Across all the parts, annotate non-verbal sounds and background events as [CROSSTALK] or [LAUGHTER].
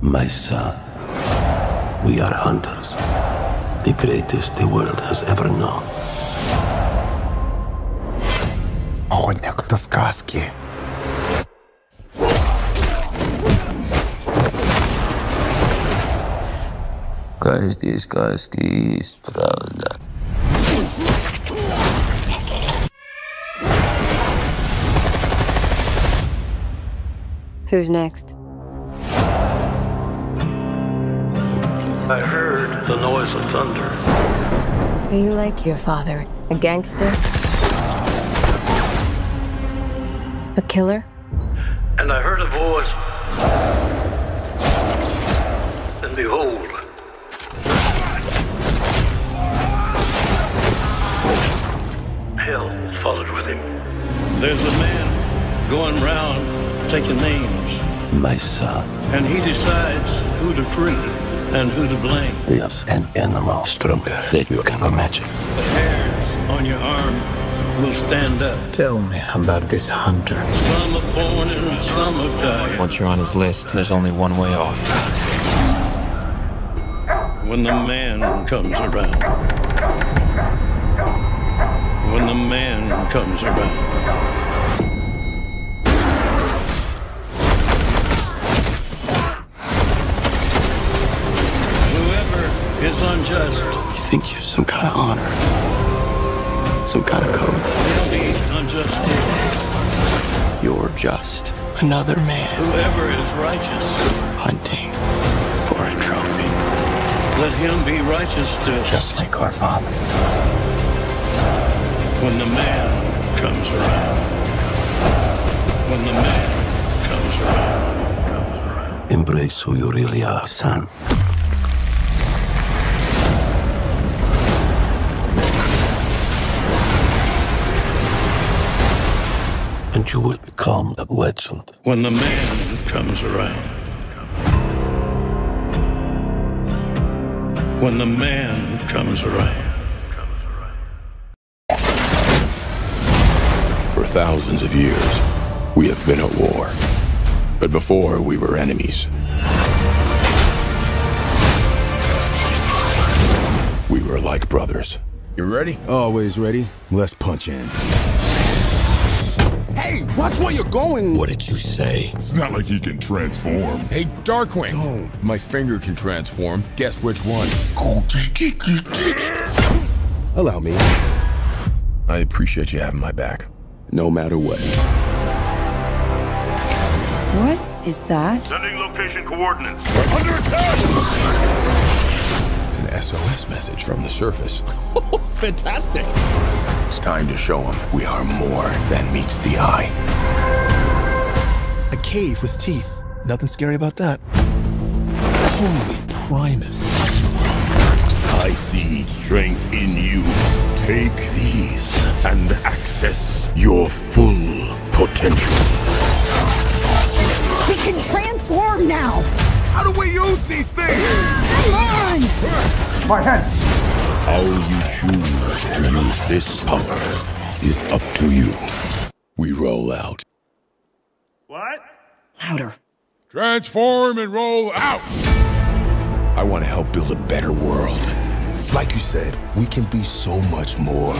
My son, we are hunters. The greatest the world has ever known. Охотник до сказки. Каждой сказки есть правда. Who's next? I heard the noise of thunder. Are you like your father? A gangster? A killer? And I heard a voice. And behold, hell followed with him. There's a man going round taking names, My son, and he decides who to free and who to blame. yes, an animal stronger than you can imagine. The hairs on your arm will stand up. Tell me about this hunter. Some are born and some are died. Once you're on his list, there's only one way off. When the man comes around. When the man comes around. Unjust, You think you're some kind of honor, some kind of code. they'll be unjust. You're just another man Whoever is righteous, hunting for a trophy, let him be righteous still. just like our father. When the man comes around. When the man comes around. Embrace who you really are, son. And you will become a legend. When the man comes around. When the man comes around. For thousands of years, we have been at war. But before, we were enemies. We were like brothers. You ready? Always ready. Let's punch in. Hey, watch where you're going. What did you say? It's not like he can transform. Hey, Darkwing. Don't. My finger can transform. Guess which one? Allow me. I appreciate you having my back. No matter what. What is that? Sending location coordinates. Under attack! It's an SOS message from the surface. [LAUGHS] Fantastic. It's time to show them we are more than meets the eye. A cave with teeth. Nothing scary about that. Holy Primus. I see strength in you. Take these and access your full potential. We can transform now! How do we use these things? Come on! How you choose to use this power is up to you. We roll out. What? Louder. Transform and roll out. I want to help build a better world. Like you said, we can be so much more.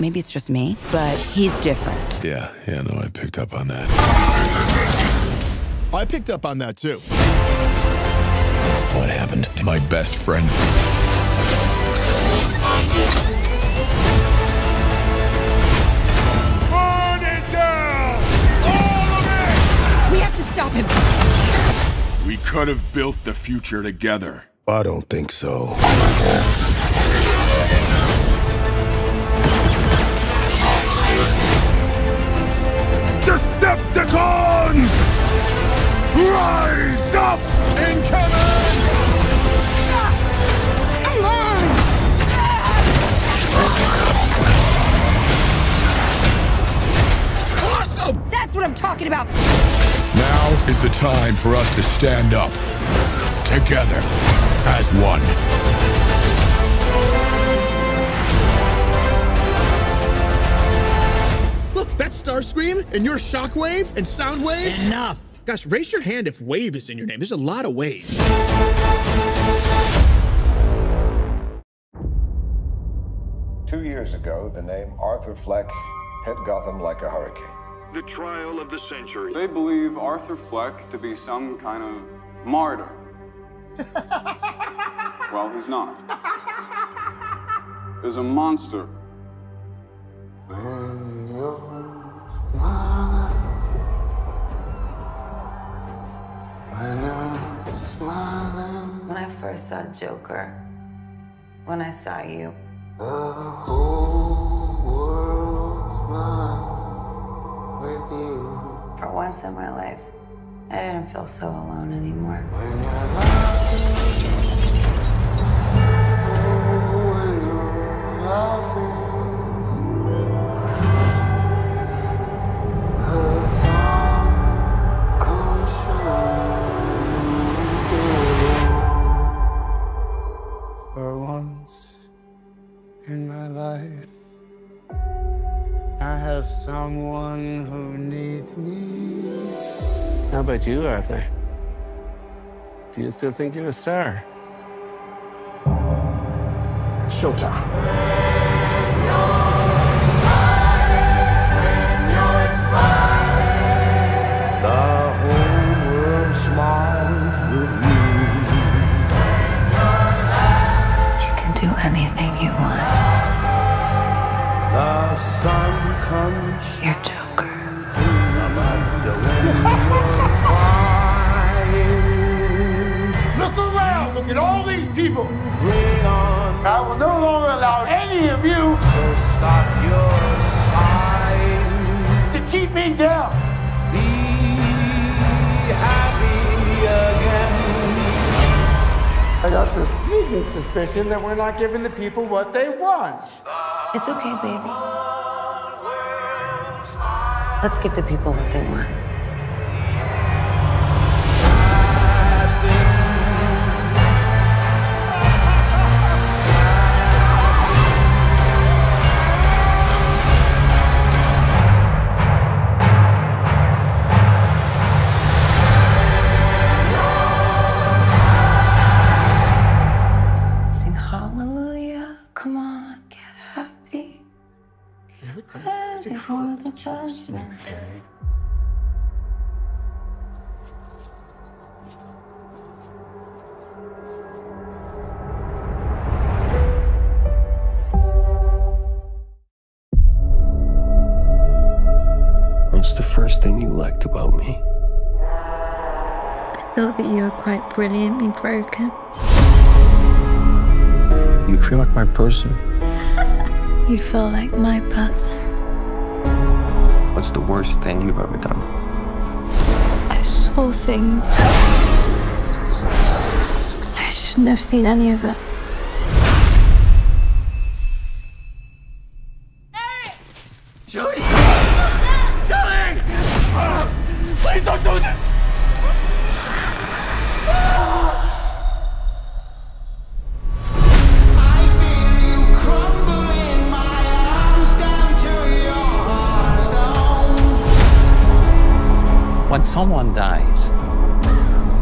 Maybe it's just me, but he's different. Yeah, yeah, no, I picked up on that. I picked up on that too. What happened to my best friend? Burn it down! All of it! We have to stop him. We could have built the future together. I don't think so. Talking about. Now is the time for us to stand up. Together. As one. Look, that's Starscream, and you're Shockwave and Soundwave. Enough! Gosh, raise your hand if Wave is in your name. There's a lot of waves. Two years ago, the name Arthur Fleck hit Gotham like a hurricane. The trial of the century. They believe Arthur Fleck to be some kind of martyr. [LAUGHS] well, he's not. There's a monster. When you're smiling, when you're smiling, When I first saw Joker, when I saw you, the whole world smiles with you. for once in my life, I didn't feel so alone anymore. When about you, Arthur? Do you still think you're a star? Showtime. People. I will no longer allow any of you So stop your sighing. to keep me down. Be happy again. I got the sneaking suspicion that we're not giving the people what they want. It's okay, baby. Let's give the people what they want. Ready for the judgment day. What's the first thing you liked about me? I thought that you were quite brilliantly broken. You feel like my person. You feel like my person. What's the worst thing you've ever done? I saw things. I shouldn't have seen any of it. When someone dies,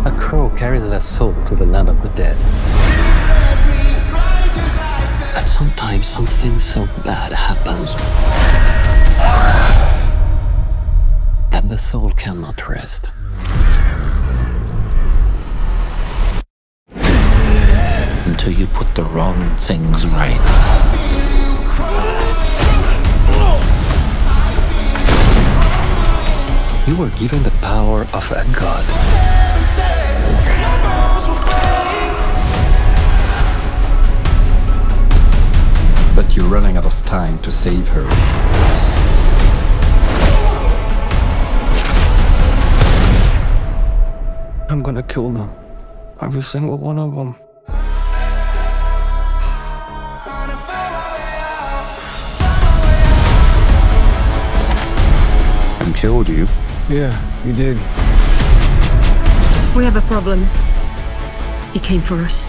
A crow carries their soul to the land of the dead. And sometimes something so bad happens that the soul cannot rest. Until you put the wrong things right. You were given the power of a god. But you're running out of time to save her. I'm gonna kill them. Every single one of them. And killed you? Yeah, you did. We have a problem. He came for us.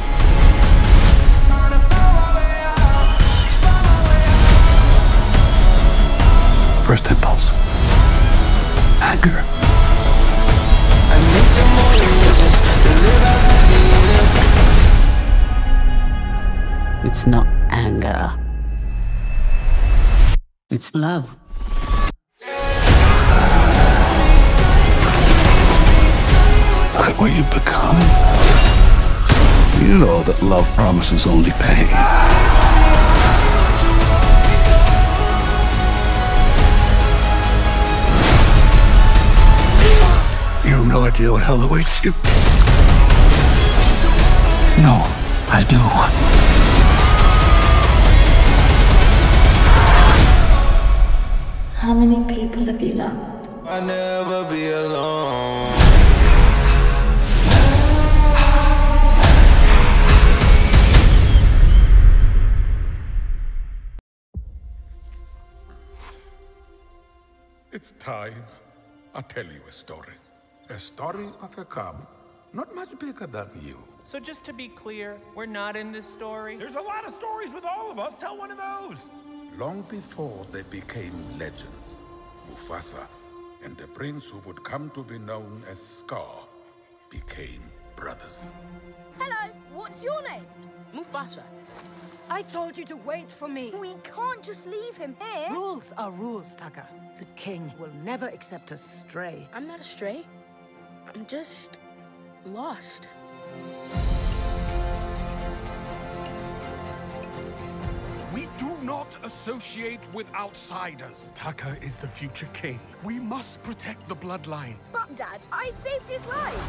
First impulse. Anger. It's not anger. It's love. What you've become. You know that love promises only pain. You have no idea what hell awaits you. No, I do. How many people have you loved? I'll never be alone. It's time. I'll tell you a story. A story of a cub, not much bigger than you. So just to be clear, we're not in this story? There's a lot of stories with all of us. Tell one of those. Long before they became legends, Mufasa and the prince who would come to be known as Scar became brothers. Hello, what's your name? Mufasa. I told you to wait for me. We can't just leave him here. Rules are rules, Taka. The king will never accept a stray. I'm not a stray. I'm just lost. We do not associate with outsiders. Taka is the future king. We must protect the bloodline. But, Dad, I saved his life. [LAUGHS]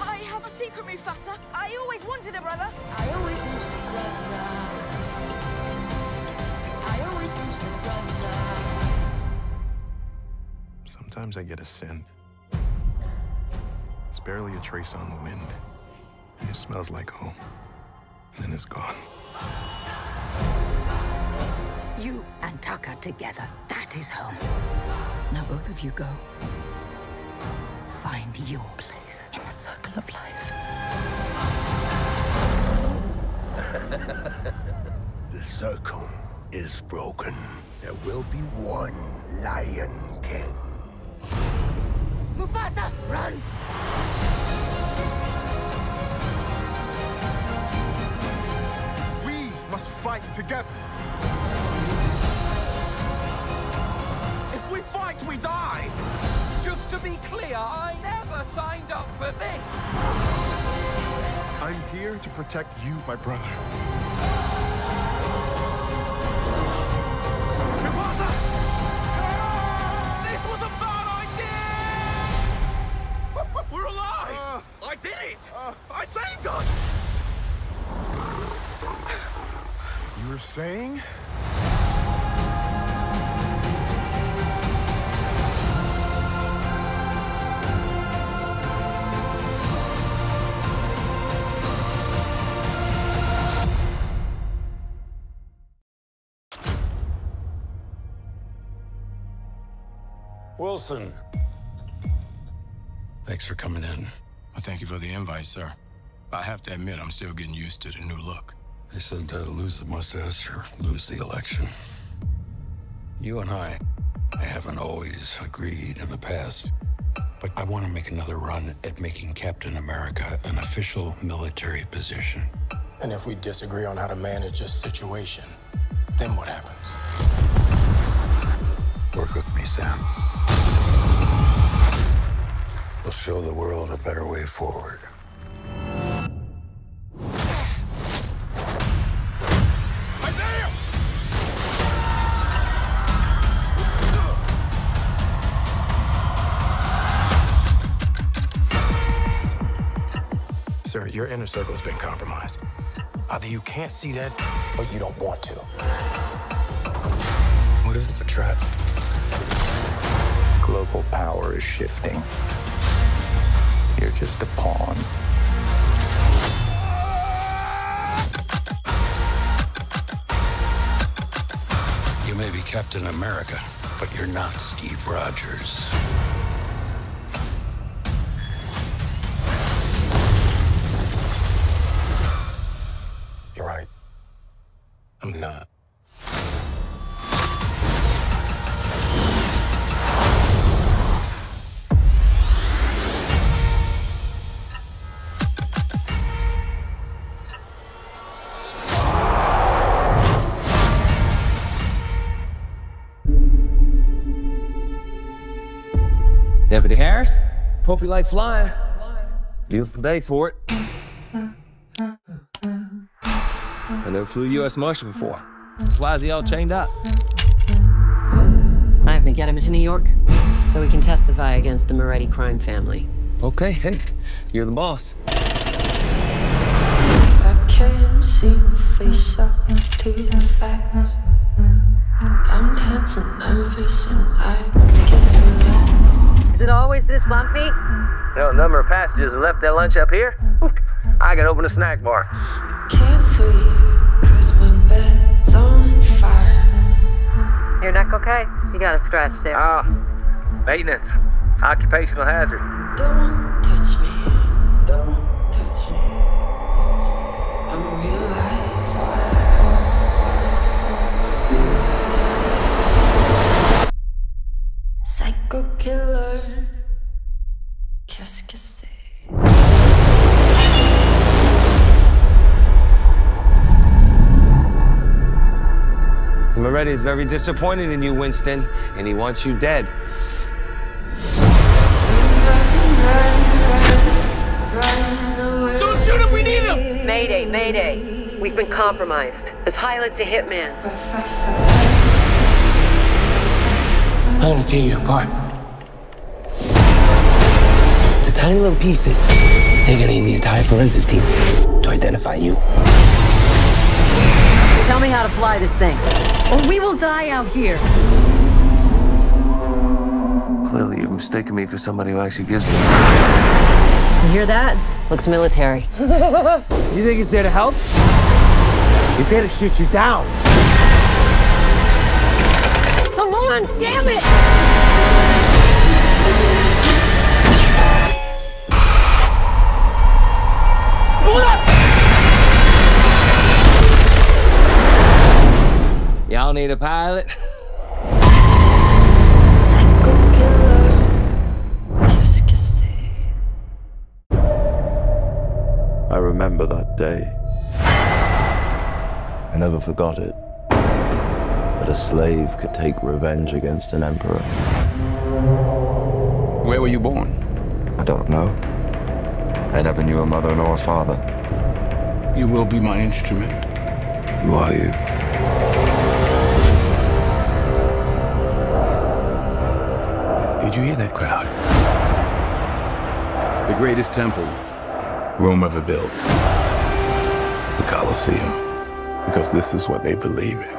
I have a secret, Mufasa. I always wanted a brother. I always wanted a brother. Sometimes I get a scent. It's barely a trace on the wind. It smells like home. Then it's gone. You and Taka together, that is home. Now both of you go. Find your place in the circle of life. [LAUGHS] The circle is broken. There will be one Lion King. Mufasa, run! We must fight together. If we fight, we die. Just to be clear, I never signed up for this. I'm here to protect you, my brother. It! I saved us! You were saying? Wilson. Thanks for coming in. Well, thank you for the invite, sir. I have to admit, I'm still getting used to the new look. They said uh, lose the mustache or lose the election. You and I, I haven't always agreed in the past, but I want to make another run at making Captain America an official military position. And if we disagree on how to manage this situation, then what happens? Work with me, Sam. We'll show the world a better way forward. Sir, your inner circle has been compromised. Either you can't see that, or you don't want to. What if it's a trap? Global power is shifting. You're just a pawn. You may be Captain America, but you're not Steve Rogers. Harris, hope you like flying. Beautiful day for it. I never flew U.S. Marshal before. Why is he all chained up? I have to get him to New York so we can testify against the Moretti crime family. Okay, hey, you're the boss. I can't seem to face up to the facts. I'm dancing nervous and I can't relax. Is it always this bumpy? You know, number of passengers have left their lunch up here. I can open a snack bar. Can't sleep cause my bed's on fire. Your neck okay? You got a scratch there. Ah, maintenance. Occupational hazard. Don't Psycho killer. Qu'est-ce que c'est? Moretti is very disappointed in you, Winston, and he wants you dead. Don't shoot him, we need him! Mayday, mayday. We've been compromised. The pilot's a hitman. I'm gonna tear you apart. Tiny little pieces, they're gonna need the entire forensics team to identify you. Tell me how to fly this thing, or we will die out here. Clearly, you're mistaking me for somebody who actually gives a You hear that? Looks military. [LAUGHS] You think it's there to help? It's there to shoot you down. Come on, damn it! Y'all need a pilot? Psycho killer. Qu'est-ce? I remember that day. I never forgot it. That a slave could take revenge against an emperor. Where were you born? I don't know. I never knew a mother nor a father. You will be my instrument. Who are you? Did you hear that crowd? The greatest temple Rome ever built. The Colosseum. Because this is what they believe in.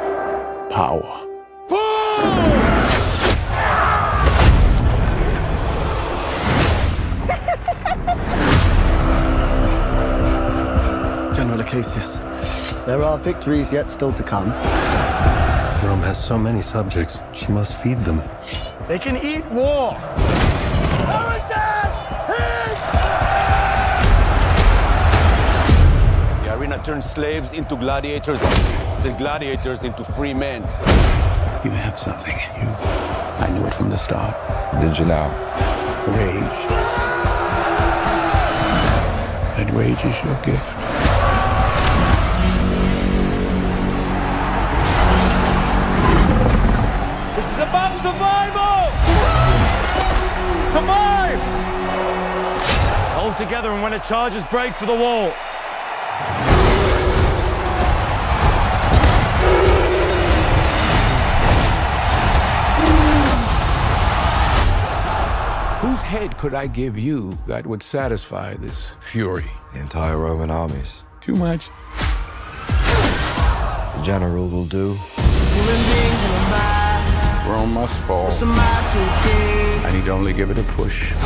Power. [LAUGHS] General Acacius, there are victories yet still to come. Rome has so many subjects. She must feed them. They can eat war. The arena turns slaves into gladiators, the gladiators into free men. You have something in you. I knew it from the start. Did you now? Rage. That rage is your gift. This is about survival! Survive! Hold together and when it charges, break for the wall. Whose head could I give you that would satisfy this fury? The entire Roman armies. Too much. The general will do. Rome must fall. I need to only give it a push. [LAUGHS]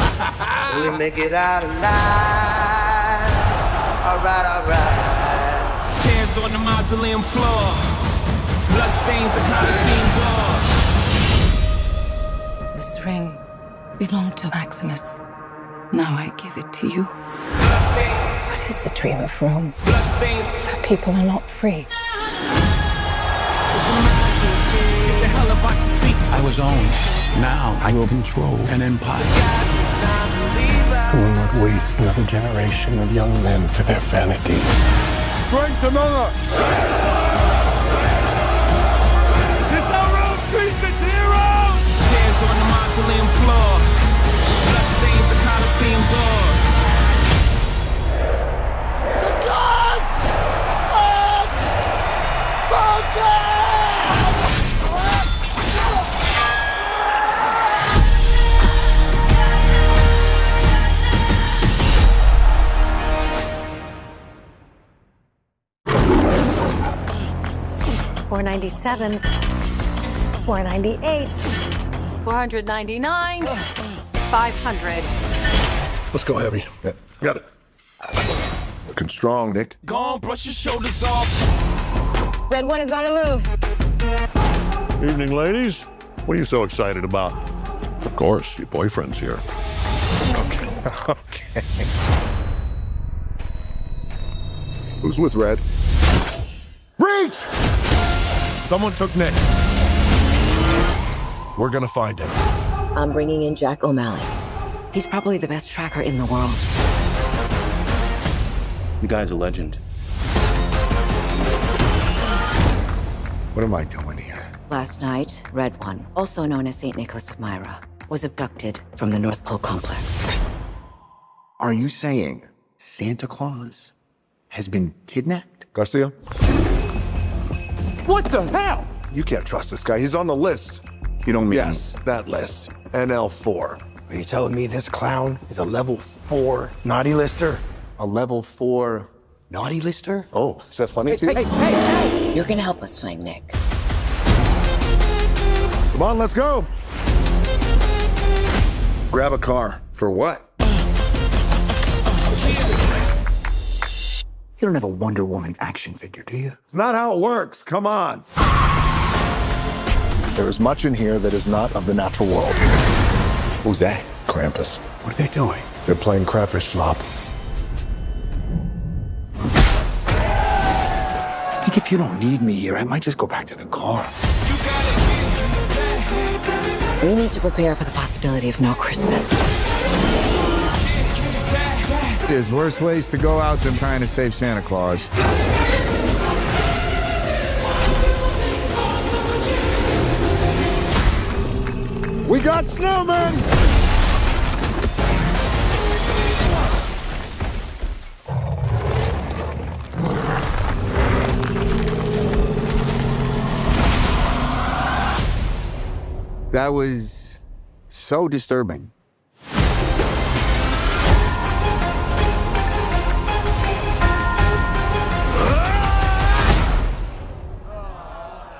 We make it out alive. Alright, alright. Hands on the mausoleum floor. Blood stains the Colosseum doors. This ring belonged to Maximus. Now I give it to you. What is the dream of Rome? Blood. That people are not free box of seats. I was owned. Now I will control an empire. I will not waste another generation of young men for their vanity. Strength and honor. This our own treats the heroes. Tears on the mausoleum floor. Blood stains the Colosseum doors. The gods of spoken. 497, 498, 499, 500. Let's go heavy. Got it. Looking strong, Nick. Go on, brush your shoulders off. Red one is on the move. Evening, ladies. What are you so excited about? Of course, your boyfriend's here. Okay. [LAUGHS] Okay. Who's with Red? Reach! Someone took Nick. We're gonna find him. I'm bringing in Jack O'Malley. He's probably the best tracker in the world. The guy's a legend. What am I doing here? Last night, Red One, also known as St. Nicholas of Myra, was abducted from the North Pole complex. Are you saying Santa Claus has been kidnapped? Garcia? What the hell? You can't trust this guy. He's on the list. You don't mean. Yes, that list. NL4. Are you telling me this clown is a level four naughty lister? A level four naughty lister? Oh, is that funny to you? Hey, hey, hey! You're gonna help us find Nick. Come on, let's go. Grab a car. For what? [LAUGHS] You don't have a Wonder Woman action figure, do you? It's not how it works. Come on. There is much in here that is not of the natural world. Who's that? Krampus. What are they doing? They're playing crappish slop. I think if you don't need me here, I might just go back to the car. We need to prepare for the possibility of no Christmas. There's worse ways to go out than trying to save Santa Claus. We got snowmen! That was so disturbing.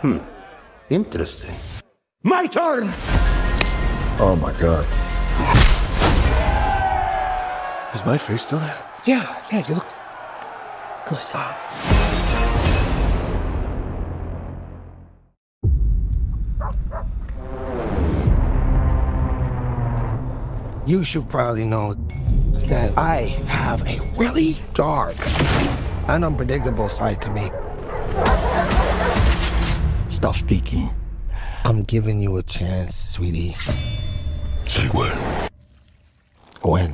Hmm. Interesting. My turn! Oh my god. Is my face still there? Yeah, yeah, you look good. You should probably know that I have a really dark and unpredictable side to me. Stop speaking. I'm giving you a chance, sweetie. Say when. When?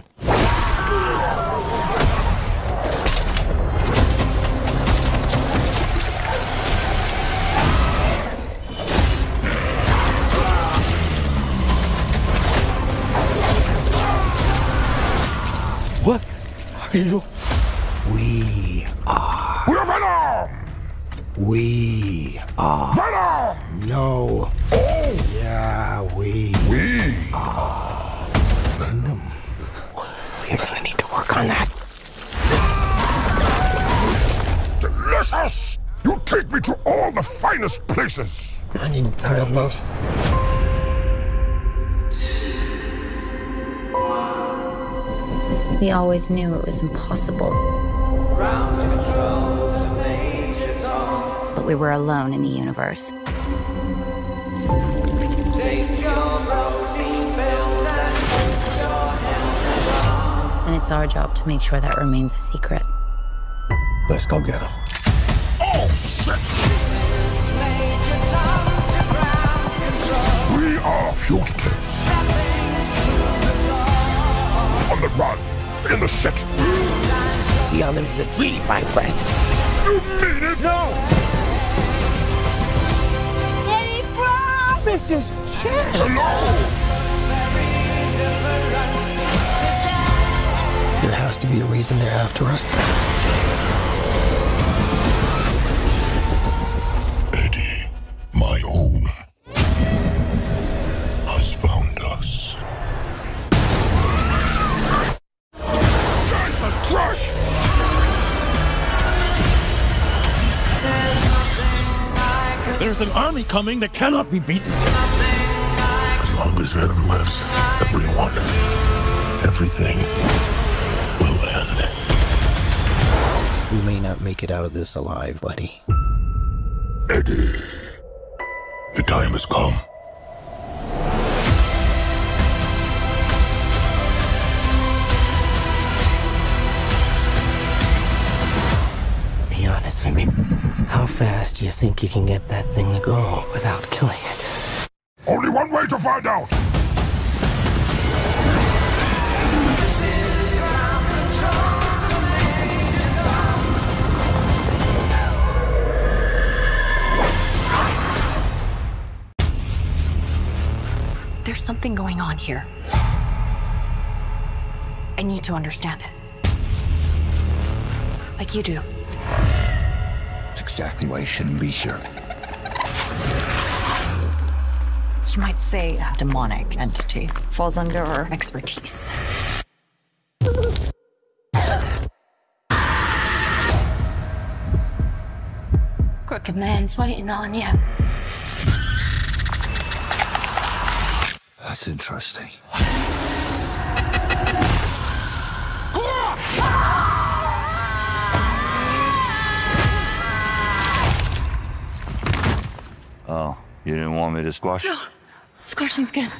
What are you? We are. We're Venom! We are. Venom! No. Oh! Yeah, we. We are. Venom. We're gonna need to work on that. Delicious! You take me to all the finest places. I need to tie up. We always knew it was impossible. That we were alone in the universe. And it's our job to make sure that remains a secret. Let's go get him. Oh, shit! We are fugitives. On the run. In the shit. We are living the dream, my friend. You mean it? No! Promises, chance? Hello! There has to be a reason they're after us. Coming that cannot be beaten. As long as Venom lives, everyone, everything will end. We may not make it out of this alive, buddy. Eddie, the time has come. Do you think you can get that thing to go without killing it? Only one way to find out. There's something going on here. I need to understand it. Like you do. That's exactly why you shouldn't be here. You might say a demonic entity falls under our expertise. Crooked man's waiting on you. That's interesting. You didn't want me to squash? No, squashing's good.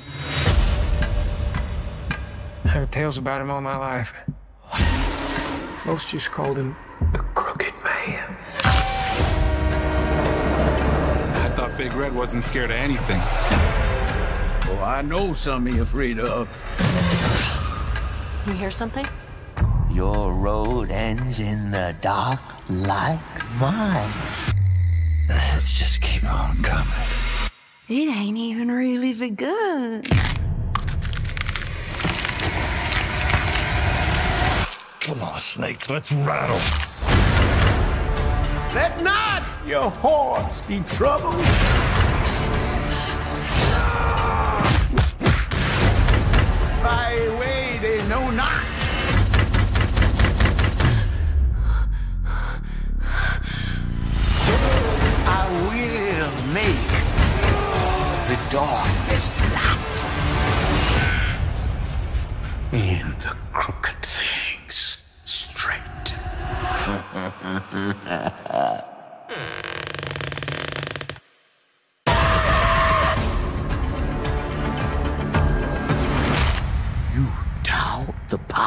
I heard tales about him all my life. Most just called him the Crooked Man. I thought Big Red wasn't scared of anything. Oh, I know something you're afraid of. You hear something? Your road ends in the dark like mine. Let's just keep on coming. It ain't even really begun. Come on, Snake, let's rattle. Let not your horse be troubled.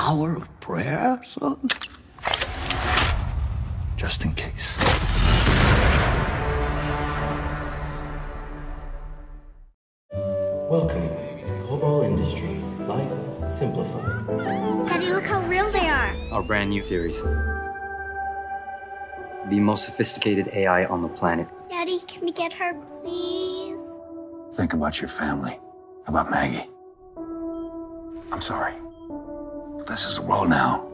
The power of prayer, son? Just in case. Welcome to Cobalt Industries Life Simplified. Daddy, look how real they are. Our brand new series. The most sophisticated AI on the planet. Daddy, can we get her, please? Think about your family, about Maggie. I'm sorry. But this is the world now.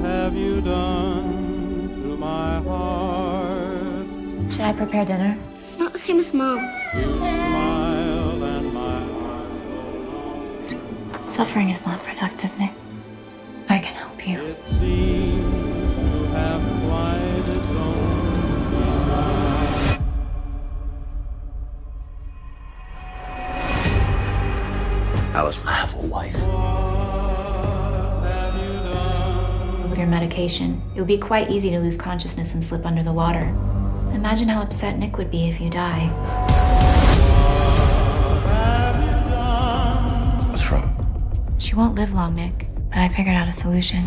have you done to my heart? Should I prepare dinner? Not the same as mom's. You smiled and my Suffering is not productive, Nick. I can help you. Alice, I have a wife. With your medication, it would be quite easy to lose consciousness and slip under the water. Imagine how upset Nick would be if you die. What's wrong? She won't live long, Nick, but I figured out a solution.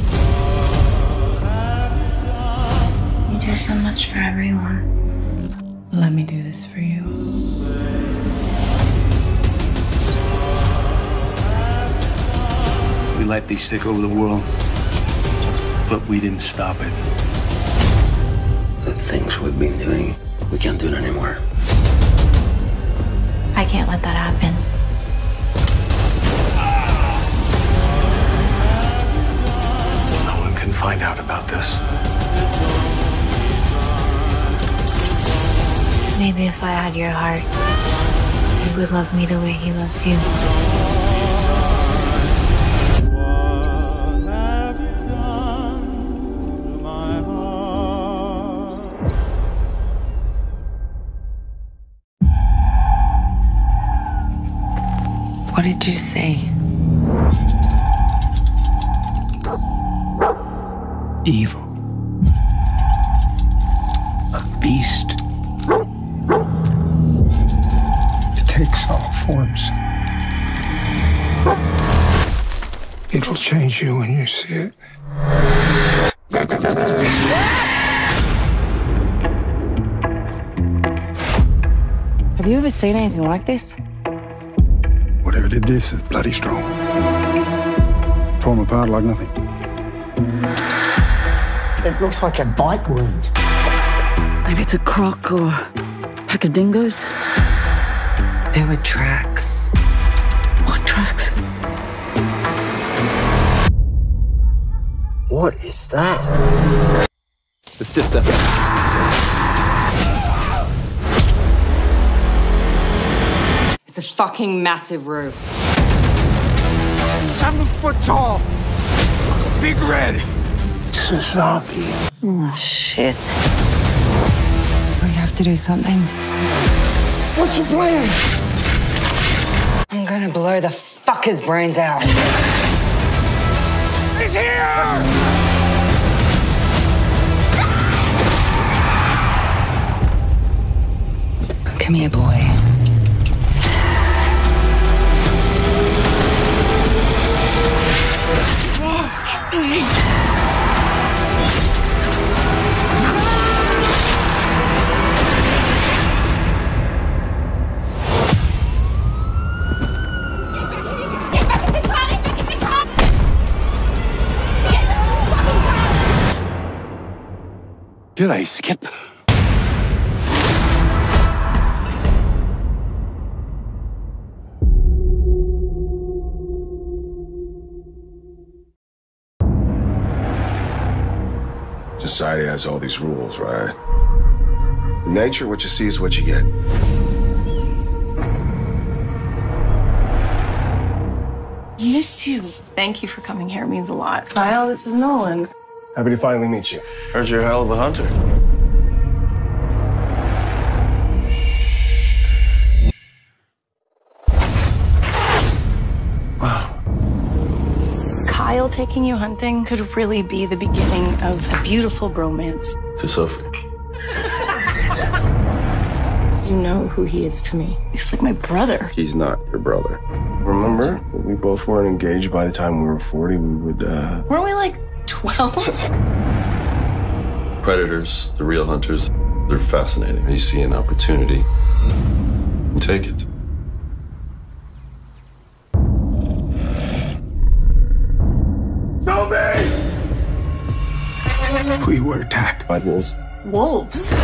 You do so much for everyone. Let me do this for you. We let these take over the world, but we didn't stop it. The things we've been doing, we can't do it anymore. I can't let that happen. No one can find out about this. Maybe if I had your heart, you would love me the way he loves you. What did you say? Evil. A beast. It takes all forms. It'll change you when you see it. Have you ever seen anything like this? Whatever did this is bloody strong. Tore him apart like nothing. It looks like a bite wound. Maybe it's a croc or a pack of dingoes. There were tracks. What tracks? What is that? It's just a. It's a fucking massive room. Seven foot tall. Big red. It's a zombie. Oh, shit. We have to do something. What's your plan? I'm gonna blow the fucker's brains out. He's here! Come here, boy. G'day, Skip. Society has all these rules, right? In nature, what you see is what you get. Missed you. Thank you for coming here. It means a lot. Kyle, this is Nolan. Happy to finally meet you. Heard you're a hell of a hunter. Taking you hunting could really be the beginning of a beautiful bromance. To Sophie. You know who he is to me. He's like my brother. He's not your brother. Remember, we both weren't engaged by the time we were 40. We would, uh. Weren't we like 12? Predators, the real hunters, they're fascinating. You see an opportunity, you take it. We were attacked by wolves. Wolves? There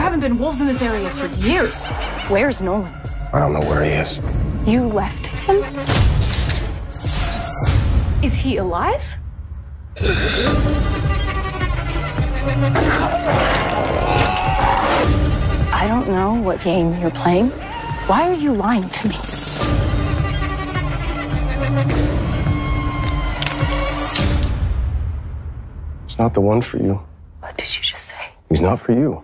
haven't been wolves in this area for years. Where's Nolan? I don't know where he is. You left him? Is he alive? I don't know what game you're playing. Why are you lying to me? It's not the one for you. What did you just say? He's not for you.